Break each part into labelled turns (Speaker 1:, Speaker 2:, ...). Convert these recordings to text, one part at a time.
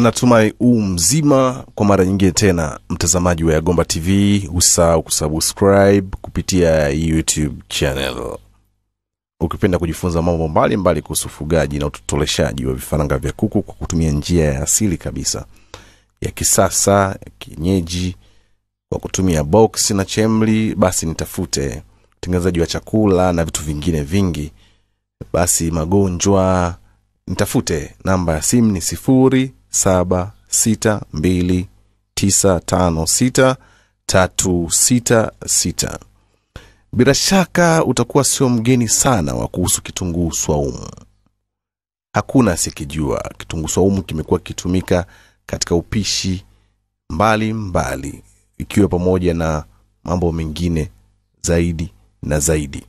Speaker 1: natumai huu mzima kwa mara nyingine tena mtazamaji wa yagomba tv usahau kusubscribe kupitia youtube channel. Ukipenda kujifunza mambo mbalimbali kuhusu ufugaji na utotoleshaji wa vifaranga vya kuku kwa kutumia njia ya asili kabisa ya kisasa ya kienyeji kwa kutumia box na chemli basi nitafute utengenezaji wa chakula na vitu vingine vingi. Basi magonjwa nitafute namba ya simu ni sifuri saba sita mbili tisa tano sita tatu sita sita. Bila shaka utakuwa sio mgeni sana wa kuhusu kitunguu swaumu. Hakuna asikijua kitunguu swaumu kimekuwa kikitumika katika upishi mbali mbali ikiwa pamoja na mambo mengine zaidi na zaidi.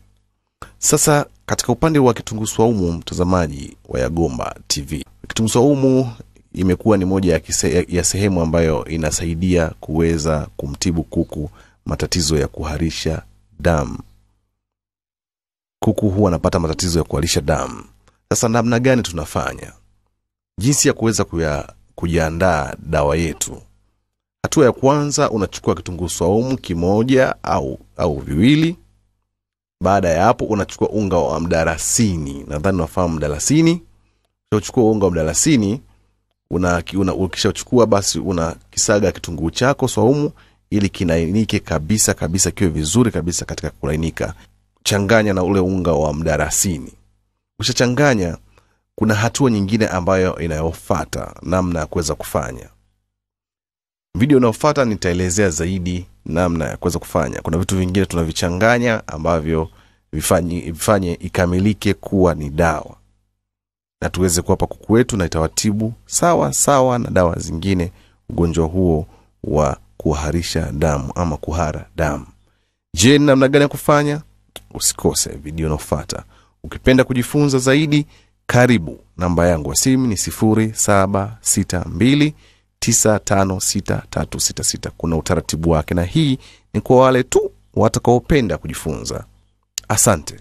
Speaker 1: Sasa katika upande wa kitunguu swaumu mtazamaji wa yagomba tv kitunguu swaumu imekuwa ni moja ya, kise, ya sehemu ambayo inasaidia kuweza kumtibu kuku matatizo ya kuharisha damu. Kuku huwa anapata matatizo ya kuharisha damu. Sasa namna gani tunafanya? Jinsi ya kuweza kujiandaa dawa yetu. Hatua ya kwanza unachukua kitunguu swaumu kimoja au au viwili. Baada ya hapo unachukua unga wa mdarasini nadhani unafahamu mdalasini. Ukishachukua unga wa mdalasini una, una, ukishachukua basi una kisaga kitunguu chako swaumu ili kinainike kabisa kabisa kiwe vizuri kabisa katika kulainika. Changanya na ule unga wa mdarasini. Ukishachanganya kuna hatua nyingine ambayo inayofata namna ya kuweza kufanya. Video inayofata nitaelezea zaidi namna ya kuweza kufanya. Kuna vitu vingine tunavichanganya ambavyo vifanye, vifanye ikamilike kuwa ni dawa na tuweze kuwapa kuku wetu na itawatibu sawa sawa na dawa zingine ugonjwa huo wa kuharisha damu ama kuhara damu. Je ni namna gani ya kufanya? Usikose video inaofata ukipenda kujifunza zaidi karibu. Namba yangu ya simu ni sifuri saba sita mbili 956 kuna utaratibu wake na hii ni kwa wale tu watakaopenda kujifunza. Asante